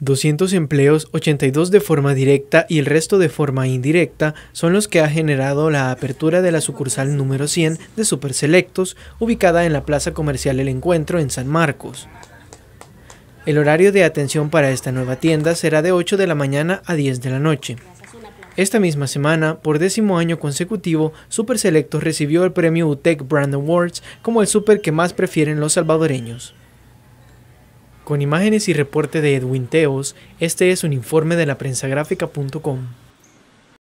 200 empleos, 82 de forma directa y el resto de forma indirecta, son los que ha generado la apertura de la sucursal número 100 de Super Selectos, ubicada en la Plaza Comercial El Encuentro en San Marcos. El horario de atención para esta nueva tienda será de 8 de la mañana a 10 de la noche. Esta misma semana, por décimo año consecutivo, Super Selectos recibió el premio UTEC Brand Awards como el super que más prefieren los salvadoreños. Con imágenes y reporte de Edwin Teos, este es un informe de la.